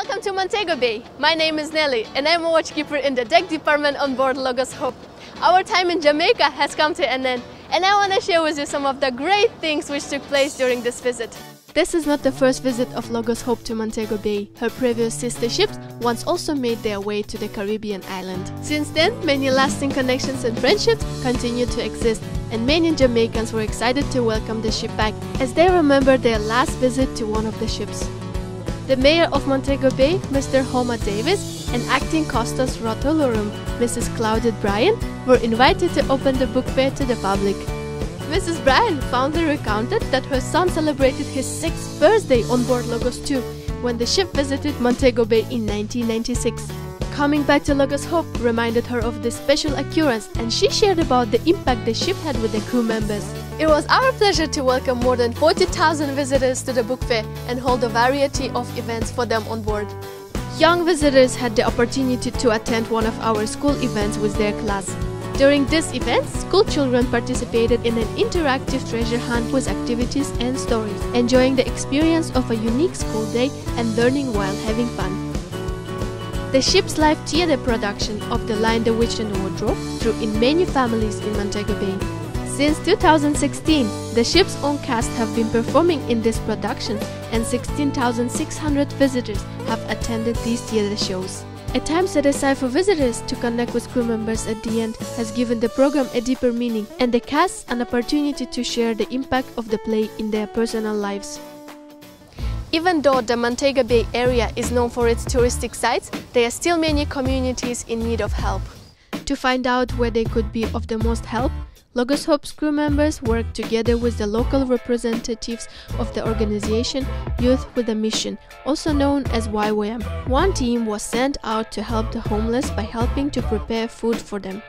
Welcome to Montego Bay. My name is Nelly and I'm a watchkeeper in the deck department on board Logos Hope. Our time in Jamaica has come to an end and I want to share with you some of the great things which took place during this visit. This is not the first visit of Logos Hope to Montego Bay. Her previous sister ships once also made their way to the Caribbean island. Since then, many lasting connections and friendships continue to exist, and many Jamaicans were excited to welcome the ship back as they remember their last visit to one of the ships. The mayor of Montego Bay, Mr. Homer Davis, and acting Custos Rotulorum, Mrs. Claudette Bryan, were invited to open the book fair to the public. Mrs. Bryan fondly recounted that her son celebrated his sixth birthday on board Logos 2 when the ship visited Montego Bay in 1996. Coming back to Logos Hope reminded her of this special occurrence and she shared about the impact the ship had with the crew members. It was our pleasure to welcome more than 40,000 visitors to the book fair and hold a variety of events for them on board. Young visitors had the opportunity to attend one of our school events with their class. During this event, school children participated in an interactive treasure hunt with activities and stories, enjoying the experience of a unique school day and learning while having fun. The ship's Life theater production of The Lion, the Witch and the Wardrobe drew in many families in Montego Bay. Since 2016, the ship's own cast have been performing in this production and 16,600 visitors have attended these theater shows. A time set aside for visitors to connect with crew members at the end has given the program a deeper meaning and the cast an opportunity to share the impact of the play in their personal lives. Even though the Montego Bay area is known for its touristic sites, there are still many communities in need of help. To find out where they could be of the most help, Logos Hope's crew members work together with the local representatives of the organization Youth with a Mission, also known as YWAM. One team was sent out to help the homeless by helping to prepare food for them.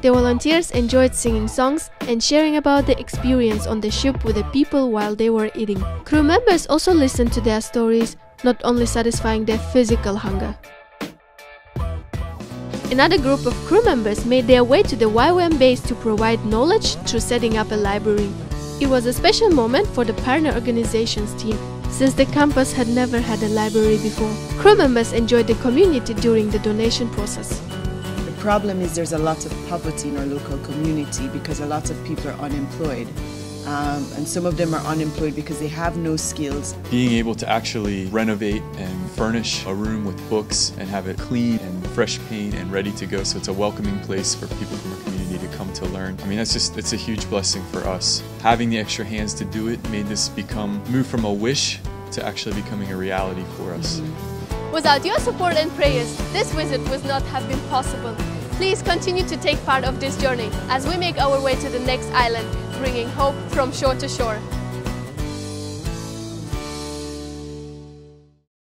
The volunteers enjoyed singing songs and sharing about the experience on the ship with the people while they were eating. Crew members also listened to their stories, not only satisfying their physical hunger. Another group of crew members made their way to the YWAM base to provide knowledge through setting up a library. It was a special moment for the partner organizations team since the campus had never had a library before. Crew members enjoyed the community during the donation process. The problem is there's a lot of poverty in our local community because a lot of people are unemployed. Um, and some of them are unemployed because they have no skills. Being able to actually renovate and furnish a room with books and have it clean and fresh paint and ready to go so it's a welcoming place for people from our community to come to learn. I mean that's just it's a huge blessing for us. Having the extra hands to do it made this become move from a wish to actually becoming a reality for us. Mm -hmm. Without your support and prayers, this visit would not have been possible. Please continue to take part of this journey as we make our way to the next island, bringing hope from shore to shore.